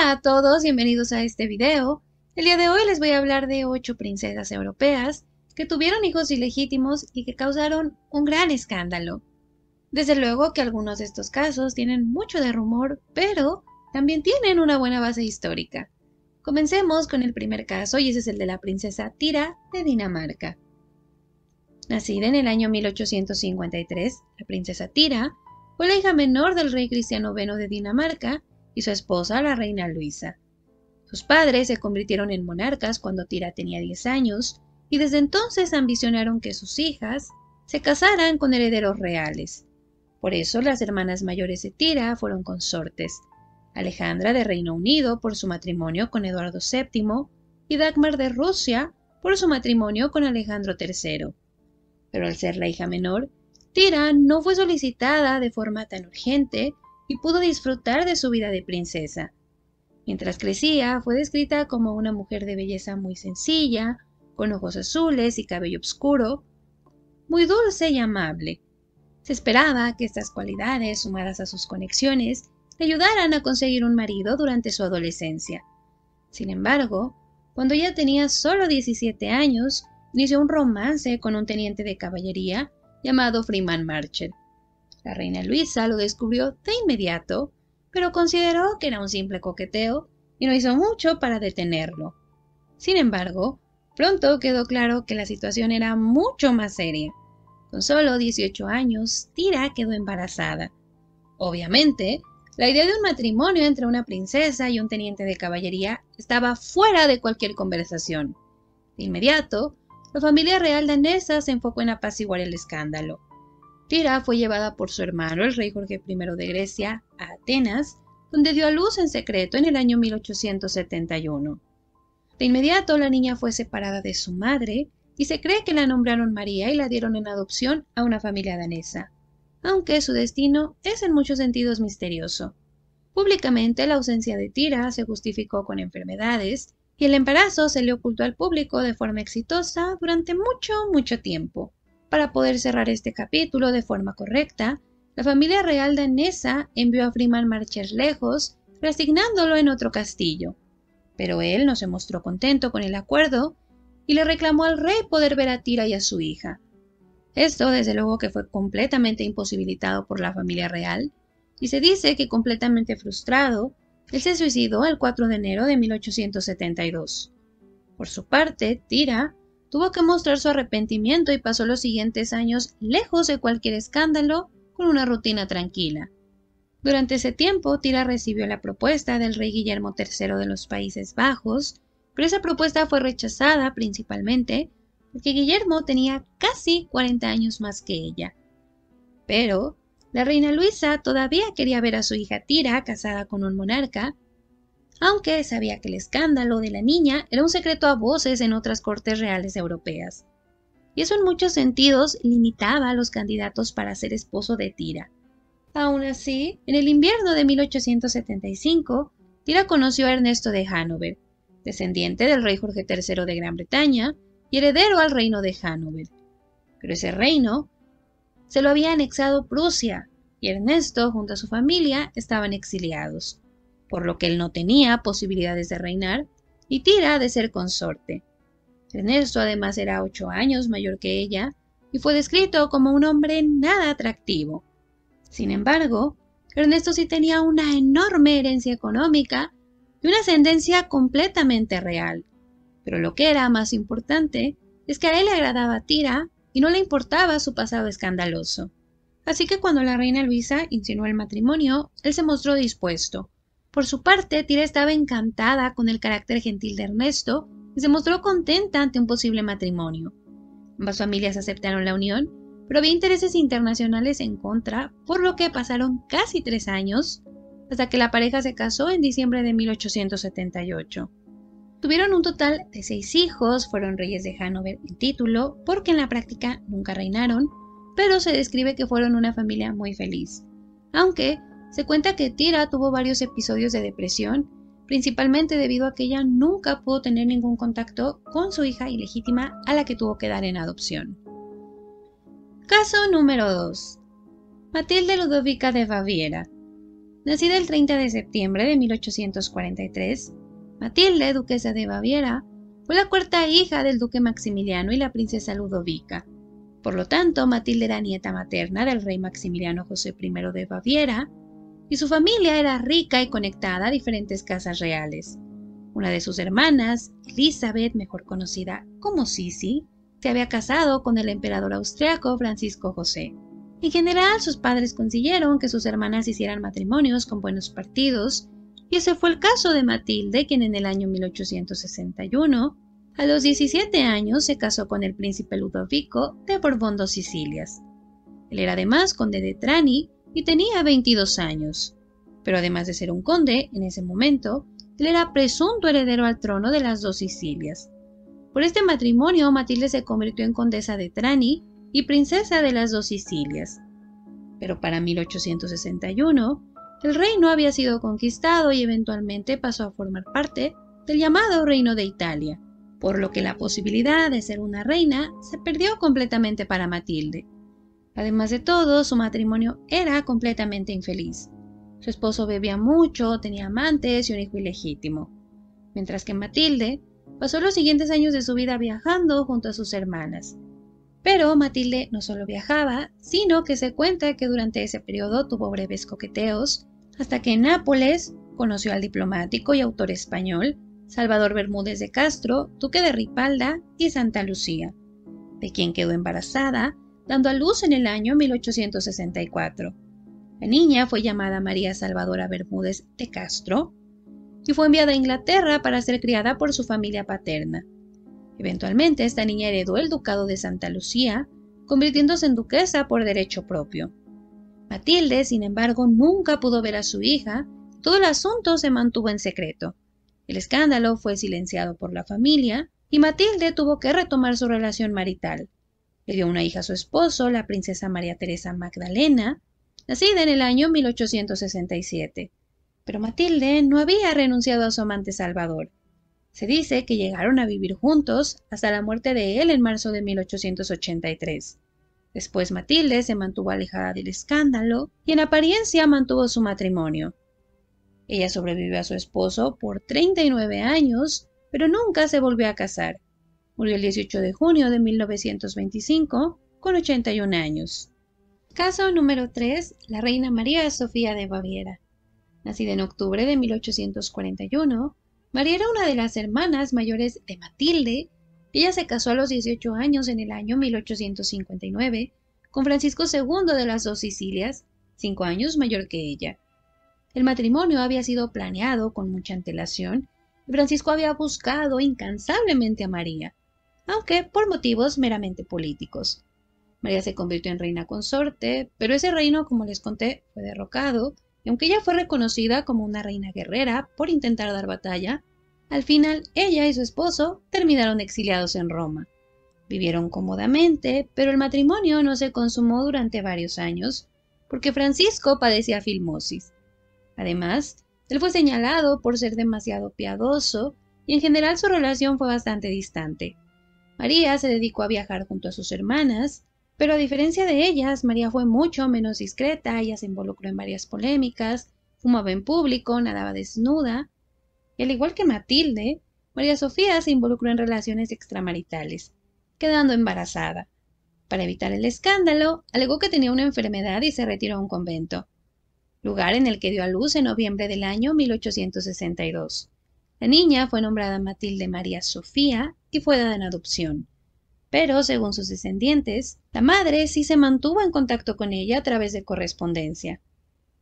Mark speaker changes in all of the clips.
Speaker 1: Hola a todos, bienvenidos a este video. El día de hoy les voy a hablar de ocho princesas europeas que tuvieron hijos ilegítimos y que causaron un gran escándalo. Desde luego que algunos de estos casos tienen mucho de rumor, pero también tienen una buena base histórica. Comencemos con el primer caso y ese es el de la princesa Tira de Dinamarca. Nacida en el año 1853, la princesa Tira fue la hija menor del rey Cristiano IX de Dinamarca y su esposa, la reina Luisa. Sus padres se convirtieron en monarcas cuando Tira tenía 10 años y desde entonces ambicionaron que sus hijas se casaran con herederos reales. Por eso las hermanas mayores de Tira fueron consortes, Alejandra de Reino Unido por su matrimonio con Eduardo VII y Dagmar de Rusia por su matrimonio con Alejandro III. Pero al ser la hija menor, Tira no fue solicitada de forma tan urgente y pudo disfrutar de su vida de princesa. Mientras crecía, fue descrita como una mujer de belleza muy sencilla, con ojos azules y cabello oscuro, muy dulce y amable. Se esperaba que estas cualidades, sumadas a sus conexiones, le ayudaran a conseguir un marido durante su adolescencia. Sin embargo, cuando ya tenía solo 17 años, inició un romance con un teniente de caballería llamado Freeman Marchel. La reina Luisa lo descubrió de inmediato, pero consideró que era un simple coqueteo y no hizo mucho para detenerlo. Sin embargo, pronto quedó claro que la situación era mucho más seria. Con solo 18 años, Tira quedó embarazada. Obviamente, la idea de un matrimonio entre una princesa y un teniente de caballería estaba fuera de cualquier conversación. De inmediato, la familia real danesa se enfocó en apaciguar el escándalo. Tira fue llevada por su hermano, el rey Jorge I de Grecia, a Atenas, donde dio a luz en secreto en el año 1871. De inmediato la niña fue separada de su madre y se cree que la nombraron María y la dieron en adopción a una familia danesa, aunque su destino es en muchos sentidos misterioso. Públicamente la ausencia de Tira se justificó con enfermedades y el embarazo se le ocultó al público de forma exitosa durante mucho, mucho tiempo. Para poder cerrar este capítulo de forma correcta, la familia real danesa envió a Freeman marchar lejos, resignándolo en otro castillo. Pero él no se mostró contento con el acuerdo y le reclamó al rey poder ver a Tira y a su hija. Esto, desde luego, que fue completamente imposibilitado por la familia real, y se dice que completamente frustrado, él se suicidó el 4 de enero de 1872. Por su parte, Tira tuvo que mostrar su arrepentimiento y pasó los siguientes años lejos de cualquier escándalo con una rutina tranquila. Durante ese tiempo, Tira recibió la propuesta del rey Guillermo III de los Países Bajos, pero esa propuesta fue rechazada principalmente porque Guillermo tenía casi 40 años más que ella. Pero la reina Luisa todavía quería ver a su hija Tira casada con un monarca, aunque sabía que el escándalo de la niña era un secreto a voces en otras cortes reales europeas. Y eso en muchos sentidos limitaba a los candidatos para ser esposo de Tira. Aún así, en el invierno de 1875, Tira conoció a Ernesto de Hanover, descendiente del rey Jorge III de Gran Bretaña y heredero al reino de Hanover. Pero ese reino se lo había anexado Prusia, y Ernesto junto a su familia estaban exiliados por lo que él no tenía posibilidades de reinar, y Tira de ser consorte. Ernesto además era ocho años mayor que ella, y fue descrito como un hombre nada atractivo. Sin embargo, Ernesto sí tenía una enorme herencia económica y una ascendencia completamente real. Pero lo que era más importante es que a él le agradaba Tira y no le importaba su pasado escandaloso. Así que cuando la reina Luisa insinuó el matrimonio, él se mostró dispuesto, por su parte, Tira estaba encantada con el carácter gentil de Ernesto y se mostró contenta ante un posible matrimonio. Ambas familias aceptaron la unión, pero había intereses internacionales en contra, por lo que pasaron casi tres años hasta que la pareja se casó en diciembre de 1878. Tuvieron un total de seis hijos, fueron reyes de Hanover en título, porque en la práctica nunca reinaron, pero se describe que fueron una familia muy feliz, aunque se cuenta que Tira tuvo varios episodios de depresión, principalmente debido a que ella nunca pudo tener ningún contacto con su hija ilegítima a la que tuvo que dar en adopción. Caso número 2. Matilde Ludovica de Baviera. nacida el 30 de septiembre de 1843, Matilde, duquesa de Baviera, fue la cuarta hija del duque Maximiliano y la princesa Ludovica. Por lo tanto, Matilde era nieta materna del rey Maximiliano José I de Baviera, y su familia era rica y conectada a diferentes casas reales. Una de sus hermanas, Elizabeth, mejor conocida como Sisi, se había casado con el emperador austriaco Francisco José. En general, sus padres consiguieron que sus hermanas hicieran matrimonios con buenos partidos, y ese fue el caso de Matilde, quien en el año 1861, a los 17 años, se casó con el príncipe Ludovico de Borbón dos Sicilias. Él era además conde de Trani y tenía 22 años. Pero además de ser un conde, en ese momento, él era presunto heredero al trono de las dos Sicilias. Por este matrimonio, Matilde se convirtió en condesa de Trani y princesa de las dos Sicilias. Pero para 1861, el reino había sido conquistado y eventualmente pasó a formar parte del llamado Reino de Italia, por lo que la posibilidad de ser una reina se perdió completamente para Matilde. Además de todo, su matrimonio era completamente infeliz. Su esposo bebía mucho, tenía amantes y un hijo ilegítimo, mientras que Matilde pasó los siguientes años de su vida viajando junto a sus hermanas, pero Matilde no solo viajaba, sino que se cuenta que durante ese periodo tuvo breves coqueteos, hasta que en Nápoles conoció al diplomático y autor español Salvador Bermúdez de Castro, duque de Ripalda y Santa Lucía, de quien quedó embarazada, dando a luz en el año 1864. La niña fue llamada María Salvadora Bermúdez de Castro y fue enviada a Inglaterra para ser criada por su familia paterna. Eventualmente, esta niña heredó el ducado de Santa Lucía, convirtiéndose en duquesa por derecho propio. Matilde, sin embargo, nunca pudo ver a su hija, todo el asunto se mantuvo en secreto. El escándalo fue silenciado por la familia y Matilde tuvo que retomar su relación marital. Le dio una hija a su esposo, la princesa María Teresa Magdalena, nacida en el año 1867. Pero Matilde no había renunciado a su amante Salvador. Se dice que llegaron a vivir juntos hasta la muerte de él en marzo de 1883. Después Matilde se mantuvo alejada del escándalo y en apariencia mantuvo su matrimonio. Ella sobrevivió a su esposo por 39 años, pero nunca se volvió a casar. Murió el 18 de junio de 1925 con 81 años. Caso número 3. La reina María Sofía de Baviera. Nacida en octubre de 1841, María era una de las hermanas mayores de Matilde. Ella se casó a los 18 años en el año 1859 con Francisco II de las dos Sicilias, cinco años mayor que ella. El matrimonio había sido planeado con mucha antelación y Francisco había buscado incansablemente a María, aunque por motivos meramente políticos. María se convirtió en reina consorte, pero ese reino, como les conté, fue derrocado y aunque ella fue reconocida como una reina guerrera por intentar dar batalla, al final ella y su esposo terminaron exiliados en Roma. Vivieron cómodamente, pero el matrimonio no se consumó durante varios años, porque Francisco padecía filmosis. Además, él fue señalado por ser demasiado piadoso y en general su relación fue bastante distante. María se dedicó a viajar junto a sus hermanas, pero a diferencia de ellas, María fue mucho menos discreta, ella se involucró en varias polémicas, fumaba en público, nadaba desnuda, y al igual que Matilde, María Sofía se involucró en relaciones extramaritales, quedando embarazada. Para evitar el escándalo, alegó que tenía una enfermedad y se retiró a un convento, lugar en el que dio a luz en noviembre del año 1862. La niña fue nombrada Matilde María Sofía y fue dada en adopción. Pero, según sus descendientes, la madre sí se mantuvo en contacto con ella a través de correspondencia.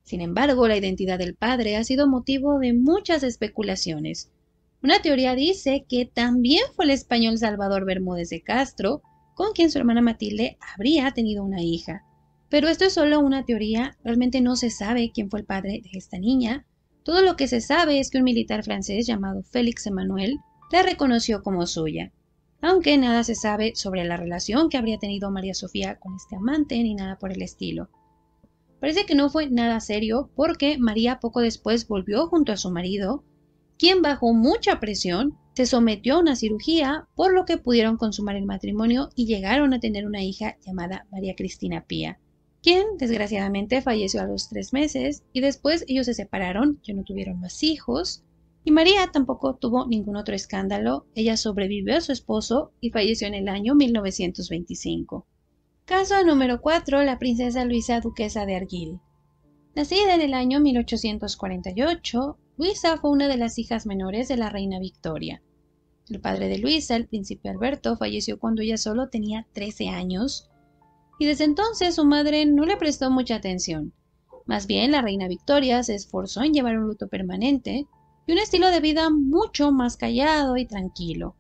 Speaker 1: Sin embargo, la identidad del padre ha sido motivo de muchas especulaciones. Una teoría dice que también fue el español Salvador Bermúdez de Castro, con quien su hermana Matilde habría tenido una hija. Pero esto es solo una teoría, realmente no se sabe quién fue el padre de esta niña. Todo lo que se sabe es que un militar francés llamado Félix Emmanuel la reconoció como suya aunque nada se sabe sobre la relación que habría tenido María Sofía con este amante ni nada por el estilo. Parece que no fue nada serio porque María poco después volvió junto a su marido, quien bajo mucha presión se sometió a una cirugía por lo que pudieron consumar el matrimonio y llegaron a tener una hija llamada María Cristina Pía, quien desgraciadamente falleció a los tres meses y después ellos se separaron, ya no tuvieron más hijos. Y María tampoco tuvo ningún otro escándalo, ella sobrevivió a su esposo y falleció en el año 1925. Caso número 4. La princesa Luisa duquesa de Argyll. Nacida en el año 1848, Luisa fue una de las hijas menores de la reina Victoria. El padre de Luisa, el príncipe Alberto, falleció cuando ella solo tenía 13 años, y desde entonces su madre no le prestó mucha atención. Más bien, la reina Victoria se esforzó en llevar un luto permanente y un estilo de vida mucho más callado y tranquilo.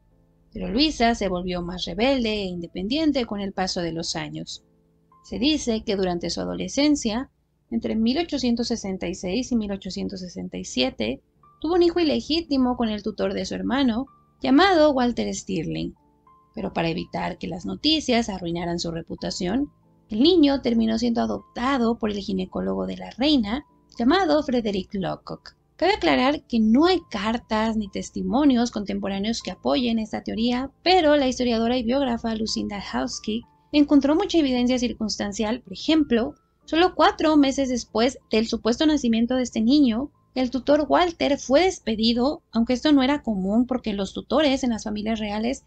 Speaker 1: Pero Luisa se volvió más rebelde e independiente con el paso de los años. Se dice que durante su adolescencia, entre 1866 y 1867, tuvo un hijo ilegítimo con el tutor de su hermano, llamado Walter Stirling. Pero para evitar que las noticias arruinaran su reputación, el niño terminó siendo adoptado por el ginecólogo de la reina, llamado Frederick Locock. Cabe aclarar que no hay cartas ni testimonios contemporáneos que apoyen esta teoría, pero la historiadora y biógrafa Lucinda Hauskey encontró mucha evidencia circunstancial, por ejemplo, solo cuatro meses después del supuesto nacimiento de este niño, el tutor Walter fue despedido, aunque esto no era común porque los tutores en las familias reales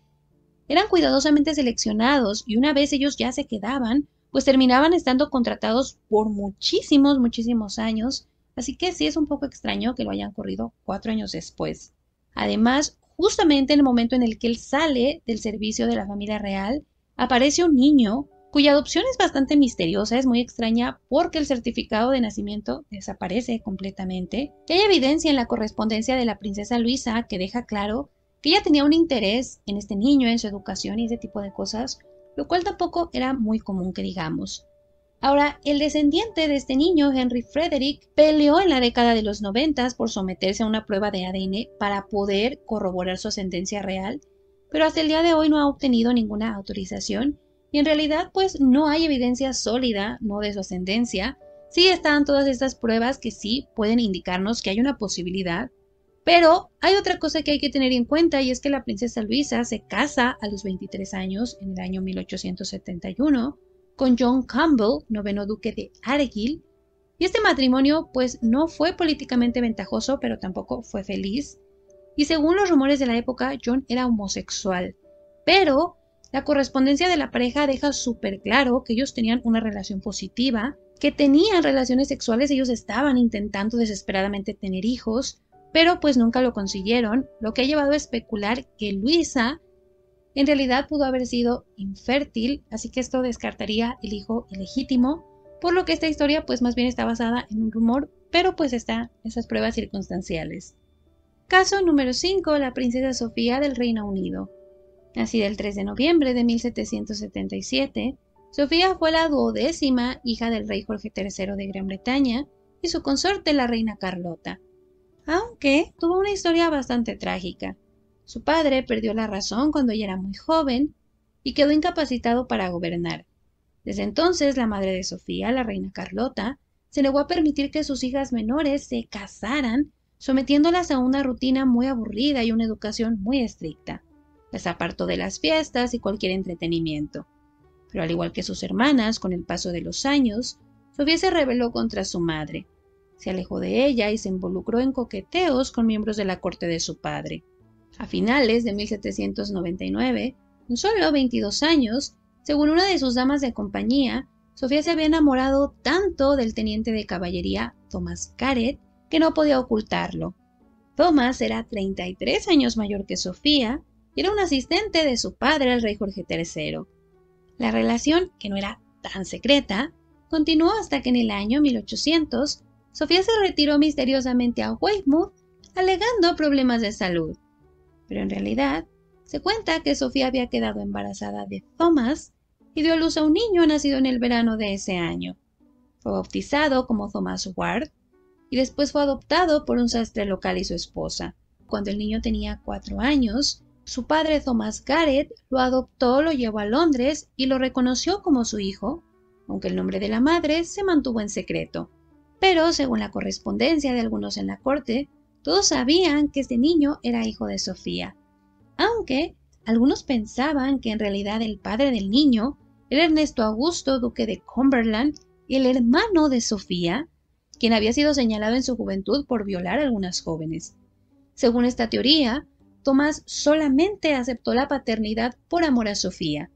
Speaker 1: eran cuidadosamente seleccionados y una vez ellos ya se quedaban, pues terminaban estando contratados por muchísimos, muchísimos años Así que sí es un poco extraño que lo hayan corrido cuatro años después. Además, justamente en el momento en el que él sale del servicio de la familia real, aparece un niño cuya adopción es bastante misteriosa, es muy extraña porque el certificado de nacimiento desaparece completamente. hay evidencia en la correspondencia de la princesa Luisa que deja claro que ella tenía un interés en este niño, en su educación y ese tipo de cosas, lo cual tampoco era muy común que digamos. Ahora, el descendiente de este niño, Henry Frederick, peleó en la década de los noventas por someterse a una prueba de ADN para poder corroborar su ascendencia real, pero hasta el día de hoy no ha obtenido ninguna autorización y en realidad pues no hay evidencia sólida, no de su ascendencia. Sí están todas estas pruebas que sí pueden indicarnos que hay una posibilidad, pero hay otra cosa que hay que tener en cuenta y es que la princesa Luisa se casa a los 23 años en el año 1871 con John Campbell, noveno duque de Argyll, y este matrimonio pues no fue políticamente ventajoso, pero tampoco fue feliz. Y según los rumores de la época, John era homosexual. Pero la correspondencia de la pareja deja súper claro que ellos tenían una relación positiva, que tenían relaciones sexuales, ellos estaban intentando desesperadamente tener hijos, pero pues nunca lo consiguieron, lo que ha llevado a especular que Luisa en realidad pudo haber sido infértil, así que esto descartaría el hijo ilegítimo, por lo que esta historia pues más bien está basada en un rumor, pero pues está esas pruebas circunstanciales. Caso número 5. La princesa Sofía del Reino Unido. Nacida el 3 de noviembre de 1777, Sofía fue la duodécima hija del rey Jorge III de Gran Bretaña y su consorte la reina Carlota, aunque tuvo una historia bastante trágica. Su padre perdió la razón cuando ella era muy joven y quedó incapacitado para gobernar. Desde entonces, la madre de Sofía, la reina Carlota, se negó a permitir que sus hijas menores se casaran, sometiéndolas a una rutina muy aburrida y una educación muy estricta. Las apartó de las fiestas y cualquier entretenimiento. Pero al igual que sus hermanas, con el paso de los años, Sofía se rebeló contra su madre. Se alejó de ella y se involucró en coqueteos con miembros de la corte de su padre. A finales de 1799, con solo 22 años, según una de sus damas de compañía, Sofía se había enamorado tanto del teniente de caballería Thomas Garrett que no podía ocultarlo. Thomas era 33 años mayor que Sofía y era un asistente de su padre, el rey Jorge III. La relación, que no era tan secreta, continuó hasta que en el año 1800 Sofía se retiró misteriosamente a Weymouth alegando problemas de salud pero en realidad se cuenta que Sofía había quedado embarazada de Thomas y dio a luz a un niño nacido en el verano de ese año. Fue bautizado como Thomas Ward y después fue adoptado por un sastre local y su esposa. Cuando el niño tenía cuatro años, su padre Thomas Garrett lo adoptó, lo llevó a Londres y lo reconoció como su hijo, aunque el nombre de la madre se mantuvo en secreto. Pero, según la correspondencia de algunos en la corte, todos sabían que este niño era hijo de Sofía, aunque algunos pensaban que en realidad el padre del niño era Ernesto Augusto, duque de Cumberland, el hermano de Sofía, quien había sido señalado en su juventud por violar a algunas jóvenes. Según esta teoría, Tomás solamente aceptó la paternidad por amor a Sofía.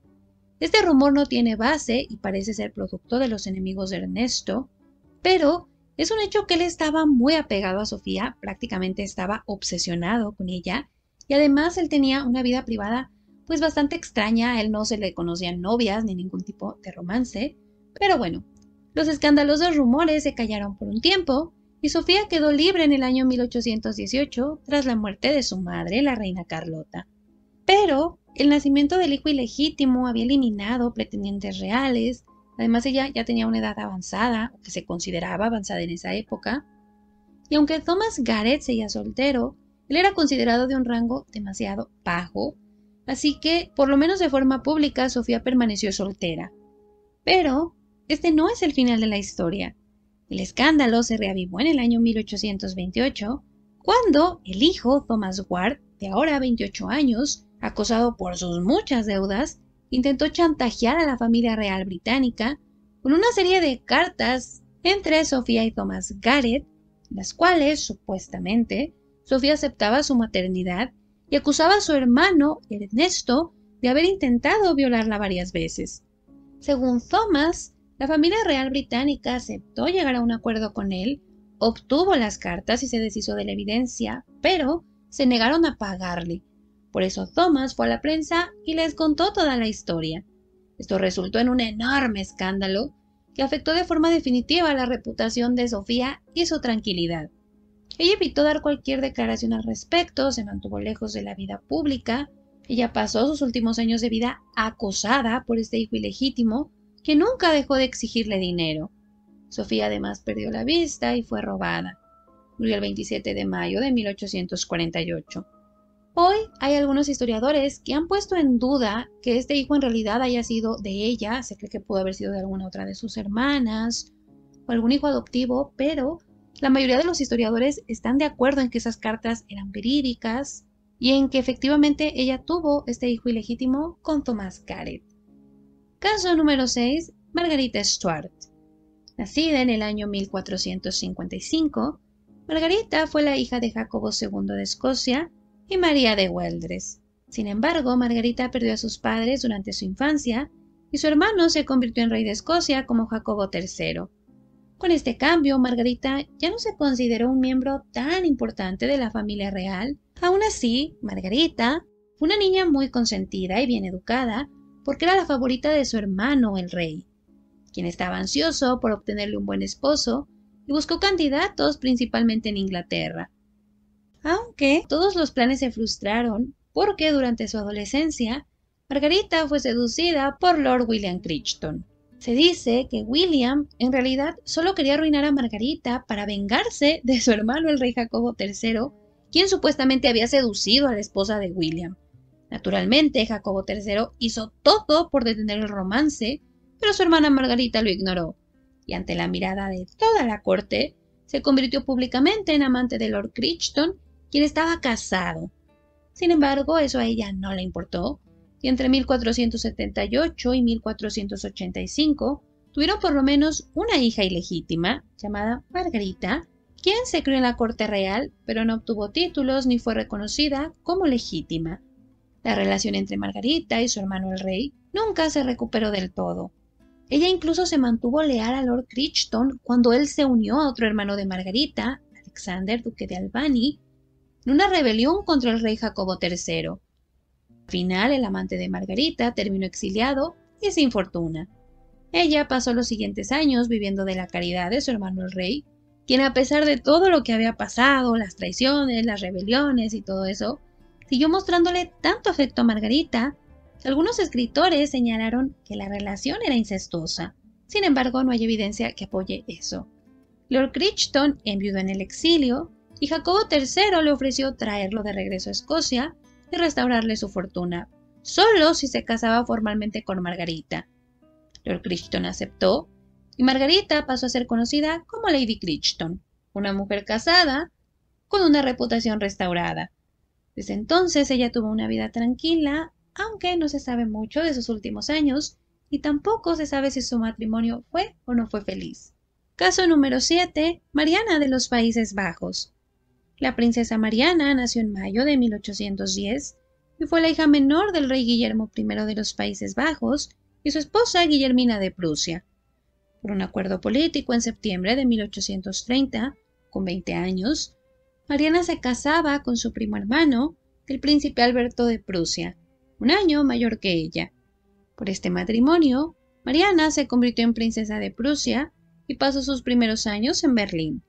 Speaker 1: Este rumor no tiene base y parece ser producto de los enemigos de Ernesto, pero es un hecho que él estaba muy apegado a Sofía, prácticamente estaba obsesionado con ella, y además él tenía una vida privada pues bastante extraña, a él no se le conocían novias ni ningún tipo de romance, pero bueno, los escandalosos rumores se callaron por un tiempo, y Sofía quedó libre en el año 1818 tras la muerte de su madre, la reina Carlota. Pero el nacimiento del hijo ilegítimo había eliminado pretendientes reales, Además, ella ya tenía una edad avanzada, que se consideraba avanzada en esa época. Y aunque Thomas Garrett seguía soltero, él era considerado de un rango demasiado bajo, así que, por lo menos de forma pública, Sofía permaneció soltera. Pero, este no es el final de la historia. El escándalo se reavivó en el año 1828, cuando el hijo, Thomas Ward, de ahora 28 años, acosado por sus muchas deudas, intentó chantajear a la familia real británica con una serie de cartas entre Sofía y Thomas Garrett, las cuales, supuestamente, Sofía aceptaba su maternidad y acusaba a su hermano, Ernesto, de haber intentado violarla varias veces. Según Thomas, la familia real británica aceptó llegar a un acuerdo con él, obtuvo las cartas y se deshizo de la evidencia, pero se negaron a pagarle, por eso Thomas fue a la prensa y les contó toda la historia. Esto resultó en un enorme escándalo que afectó de forma definitiva la reputación de Sofía y su tranquilidad. Ella evitó dar cualquier declaración al respecto, se mantuvo lejos de la vida pública, ella pasó sus últimos años de vida acosada por este hijo ilegítimo que nunca dejó de exigirle dinero. Sofía además perdió la vista y fue robada. Murió el 27 de mayo de 1848. Hoy hay algunos historiadores que han puesto en duda que este hijo en realidad haya sido de ella, se cree que pudo haber sido de alguna otra de sus hermanas o algún hijo adoptivo, pero la mayoría de los historiadores están de acuerdo en que esas cartas eran verídicas y en que efectivamente ella tuvo este hijo ilegítimo con Thomas Garrett. Caso número 6. Margarita Stuart. Nacida en el año 1455, Margarita fue la hija de Jacobo II de Escocia y María de Weldres. Sin embargo, Margarita perdió a sus padres durante su infancia y su hermano se convirtió en rey de Escocia como Jacobo III. Con este cambio, Margarita ya no se consideró un miembro tan importante de la familia real. Aún así, Margarita fue una niña muy consentida y bien educada porque era la favorita de su hermano, el rey, quien estaba ansioso por obtenerle un buen esposo y buscó candidatos principalmente en Inglaterra aunque todos los planes se frustraron porque durante su adolescencia Margarita fue seducida por Lord William Crichton. Se dice que William en realidad solo quería arruinar a Margarita para vengarse de su hermano el rey Jacobo III, quien supuestamente había seducido a la esposa de William. Naturalmente, Jacobo III hizo todo por detener el romance, pero su hermana Margarita lo ignoró, y ante la mirada de toda la corte, se convirtió públicamente en amante de Lord Crichton quien estaba casado. Sin embargo, eso a ella no le importó, y entre 1478 y 1485 tuvieron por lo menos una hija ilegítima, llamada Margarita, quien se crió en la corte real, pero no obtuvo títulos ni fue reconocida como legítima. La relación entre Margarita y su hermano el rey nunca se recuperó del todo. Ella incluso se mantuvo leal a Lord Crichton cuando él se unió a otro hermano de Margarita, Alexander, duque de Albany, en una rebelión contra el rey Jacobo III. Al final, el amante de Margarita terminó exiliado y sin fortuna. Ella pasó los siguientes años viviendo de la caridad de su hermano el rey, quien a pesar de todo lo que había pasado, las traiciones, las rebeliones y todo eso, siguió mostrándole tanto afecto a Margarita que algunos escritores señalaron que la relación era incestuosa. Sin embargo, no hay evidencia que apoye eso. Lord Crichton, enviudo en el exilio, y Jacobo III le ofreció traerlo de regreso a Escocia y restaurarle su fortuna, solo si se casaba formalmente con Margarita. Lord Crichton aceptó y Margarita pasó a ser conocida como Lady Crichton, una mujer casada con una reputación restaurada. Desde entonces ella tuvo una vida tranquila, aunque no se sabe mucho de sus últimos años, y tampoco se sabe si su matrimonio fue o no fue feliz. Caso número 7. Mariana de los Países Bajos. La princesa Mariana nació en mayo de 1810 y fue la hija menor del rey Guillermo I de los Países Bajos y su esposa Guillermina de Prusia. Por un acuerdo político en septiembre de 1830, con 20 años, Mariana se casaba con su primo hermano, el príncipe Alberto de Prusia, un año mayor que ella. Por este matrimonio, Mariana se convirtió en princesa de Prusia y pasó sus primeros años en Berlín.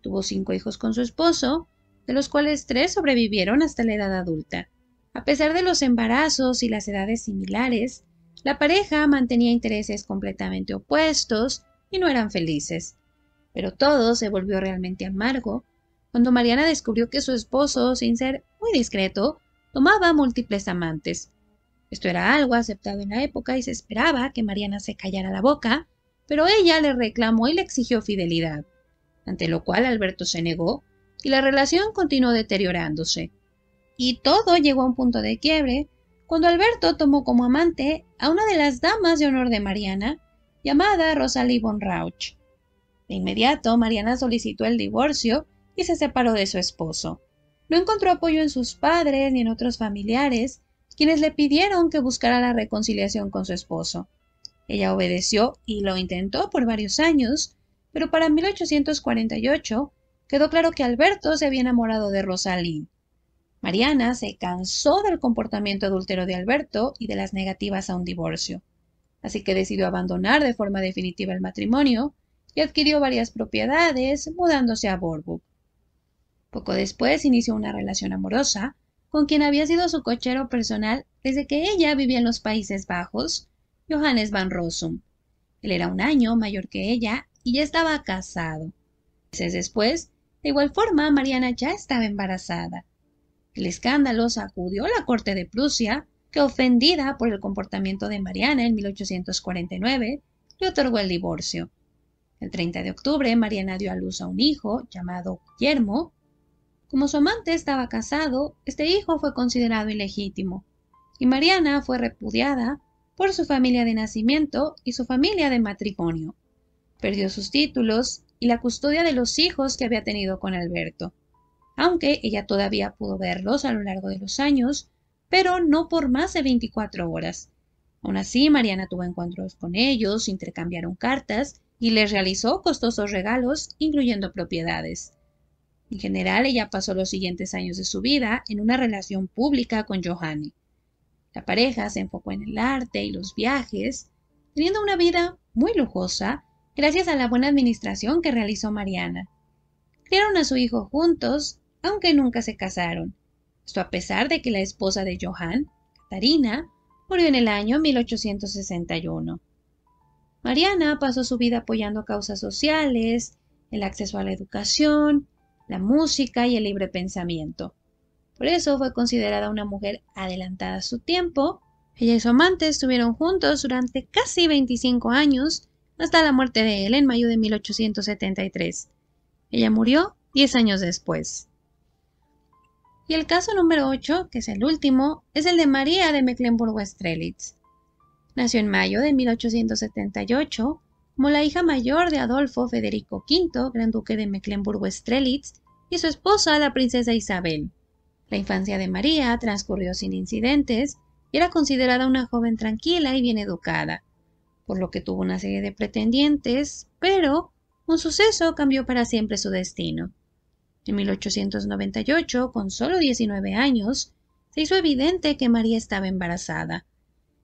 Speaker 1: Tuvo cinco hijos con su esposo, de los cuales tres sobrevivieron hasta la edad adulta. A pesar de los embarazos y las edades similares, la pareja mantenía intereses completamente opuestos y no eran felices. Pero todo se volvió realmente amargo cuando Mariana descubrió que su esposo, sin ser muy discreto, tomaba múltiples amantes. Esto era algo aceptado en la época y se esperaba que Mariana se callara la boca, pero ella le reclamó y le exigió fidelidad, ante lo cual Alberto se negó y la relación continuó deteriorándose. Y todo llegó a un punto de quiebre cuando Alberto tomó como amante a una de las damas de honor de Mariana, llamada Rosalie von Rauch. De inmediato, Mariana solicitó el divorcio y se separó de su esposo. No encontró apoyo en sus padres ni en otros familiares, quienes le pidieron que buscara la reconciliación con su esposo. Ella obedeció y lo intentó por varios años, pero para 1848 quedó claro que Alberto se había enamorado de Rosalie. Mariana se cansó del comportamiento adúltero de Alberto y de las negativas a un divorcio, así que decidió abandonar de forma definitiva el matrimonio y adquirió varias propiedades, mudándose a Borburg. Poco después inició una relación amorosa con quien había sido su cochero personal desde que ella vivía en los Países Bajos, Johannes van Rossum. Él era un año mayor que ella y ya estaba casado. Meses después, de igual forma, Mariana ya estaba embarazada. El escándalo sacudió a la corte de Prusia, que ofendida por el comportamiento de Mariana en 1849, le otorgó el divorcio. El 30 de octubre, Mariana dio a luz a un hijo llamado Guillermo, como su amante estaba casado, este hijo fue considerado ilegítimo, y Mariana fue repudiada por su familia de nacimiento y su familia de matrimonio. Perdió sus títulos y la custodia de los hijos que había tenido con Alberto, aunque ella todavía pudo verlos a lo largo de los años, pero no por más de 24 horas. Aún así, Mariana tuvo encuentros con ellos, intercambiaron cartas y les realizó costosos regalos, incluyendo propiedades. En general, ella pasó los siguientes años de su vida en una relación pública con Johanny. La pareja se enfocó en el arte y los viajes, teniendo una vida muy lujosa gracias a la buena administración que realizó Mariana. Criaron a su hijo juntos, aunque nunca se casaron. Esto a pesar de que la esposa de Johann, Katarina, murió en el año 1861. Mariana pasó su vida apoyando causas sociales, el acceso a la educación, la música y el libre pensamiento. Por eso fue considerada una mujer adelantada a su tiempo. Ella y su amante estuvieron juntos durante casi 25 años, hasta la muerte de él en mayo de 1873. Ella murió 10 años después. Y el caso número 8, que es el último, es el de María de Mecklenburg-Strelitz. Nació en mayo de 1878 como la hija mayor de Adolfo Federico V, gran duque de Mecklenburgo-Strelitz, y su esposa, la princesa Isabel. La infancia de María transcurrió sin incidentes y era considerada una joven tranquila y bien educada, por lo que tuvo una serie de pretendientes, pero un suceso cambió para siempre su destino. En 1898, con solo 19 años, se hizo evidente que María estaba embarazada.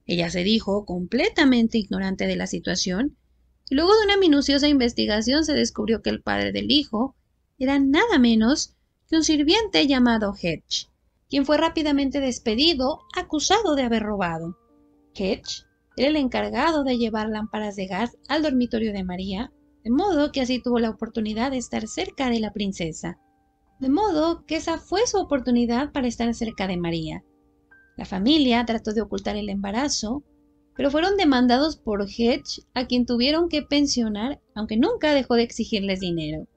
Speaker 1: Ella se dijo completamente ignorante de la situación y luego de una minuciosa investigación se descubrió que el padre del hijo era nada menos que un sirviente llamado Hedge, quien fue rápidamente despedido acusado de haber robado. Hedge era el encargado de llevar lámparas de gas al dormitorio de María, de modo que así tuvo la oportunidad de estar cerca de la princesa. De modo que esa fue su oportunidad para estar cerca de María. La familia trató de ocultar el embarazo, pero fueron demandados por Hedge, a quien tuvieron que pensionar, aunque nunca dejó de exigirles dinero.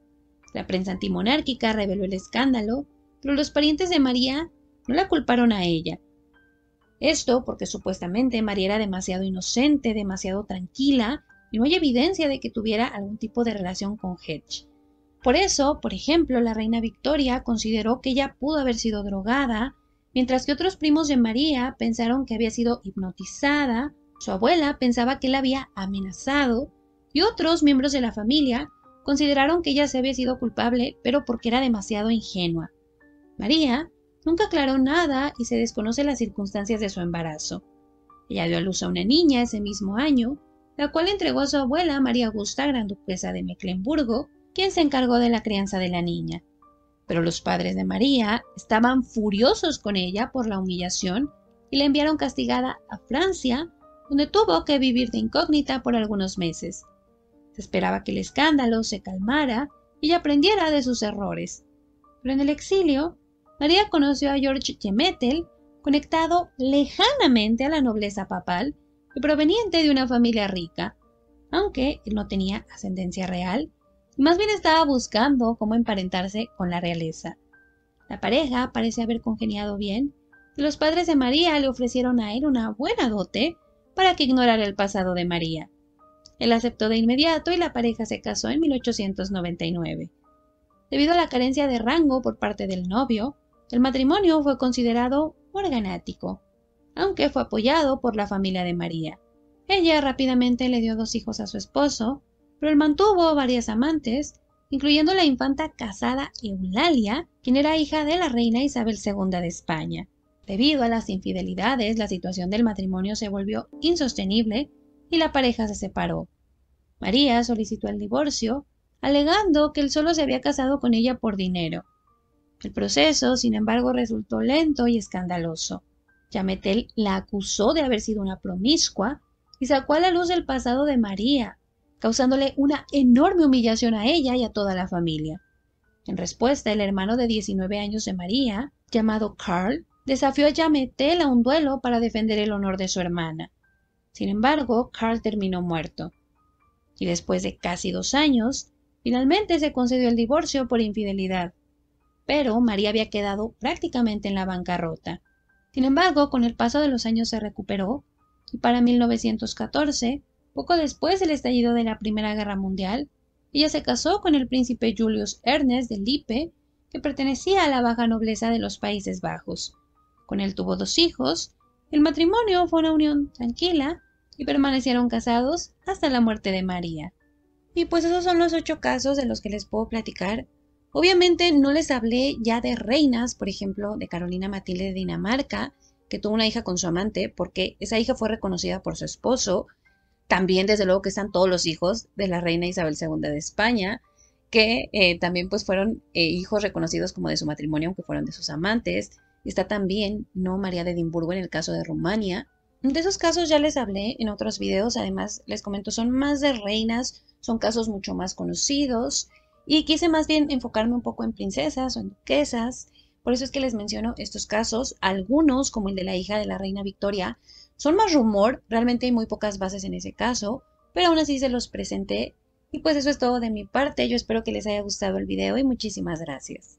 Speaker 1: La prensa antimonárquica reveló el escándalo, pero los parientes de María no la culparon a ella. Esto porque supuestamente María era demasiado inocente, demasiado tranquila, y no hay evidencia de que tuviera algún tipo de relación con Hedge. Por eso, por ejemplo, la reina Victoria consideró que ella pudo haber sido drogada, mientras que otros primos de María pensaron que había sido hipnotizada, su abuela pensaba que la había amenazado, y otros miembros de la familia consideraron que ella se había sido culpable, pero porque era demasiado ingenua. María nunca aclaró nada y se desconoce las circunstancias de su embarazo. Ella dio a luz a una niña ese mismo año, la cual entregó a su abuela María Augusta, gran duquesa de Mecklemburgo, quien se encargó de la crianza de la niña. Pero los padres de María estaban furiosos con ella por la humillación y la enviaron castigada a Francia, donde tuvo que vivir de incógnita por algunos meses. Se esperaba que el escándalo se calmara y aprendiera de sus errores. Pero en el exilio, María conoció a George Gemettel, conectado lejanamente a la nobleza papal y proveniente de una familia rica, aunque él no tenía ascendencia real más bien estaba buscando cómo emparentarse con la realeza. La pareja parece haber congeniado bien, y los padres de María le ofrecieron a él una buena dote para que ignorara el pasado de María. Él aceptó de inmediato y la pareja se casó en 1899. Debido a la carencia de rango por parte del novio, el matrimonio fue considerado organático, aunque fue apoyado por la familia de María. Ella rápidamente le dio dos hijos a su esposo, pero él mantuvo varias amantes, incluyendo la infanta casada Eulalia, quien era hija de la reina Isabel II de España. Debido a las infidelidades, la situación del matrimonio se volvió insostenible y la pareja se separó. María solicitó el divorcio, alegando que él solo se había casado con ella por dinero. El proceso, sin embargo, resultó lento y escandaloso. Yametel la acusó de haber sido una promiscua y sacó a la luz el pasado de María, causándole una enorme humillación a ella y a toda la familia. En respuesta, el hermano de 19 años de María, llamado Carl, desafió a Yametel a un duelo para defender el honor de su hermana. Sin embargo, Carl terminó muerto. Y después de casi dos años, finalmente se concedió el divorcio por infidelidad. Pero María había quedado prácticamente en la bancarrota. Sin embargo, con el paso de los años se recuperó y para 1914 poco después del estallido de la Primera Guerra Mundial, ella se casó con el príncipe Julius Ernest de Lippe, que pertenecía a la baja nobleza de los Países Bajos. Con él tuvo dos hijos, el matrimonio fue una unión tranquila y permanecieron casados hasta la muerte de María. Y pues esos son los ocho casos de los que les puedo platicar. Obviamente no les hablé ya de reinas, por ejemplo, de Carolina Matilde de Dinamarca, que tuvo una hija con su amante, porque esa hija fue reconocida por su esposo, también, desde luego, que están todos los hijos de la reina Isabel II de España, que eh, también pues fueron eh, hijos reconocidos como de su matrimonio, aunque fueron de sus amantes. Está también, ¿no? María de Edimburgo en el caso de Rumania. De esos casos ya les hablé en otros videos, además les comento, son más de reinas, son casos mucho más conocidos y quise más bien enfocarme un poco en princesas o en duquesas. Por eso es que les menciono estos casos, algunos como el de la hija de la reina Victoria, son más rumor, realmente hay muy pocas bases en ese caso, pero aún así se los presenté. Y pues eso es todo de mi parte, yo espero que les haya gustado el video y muchísimas gracias.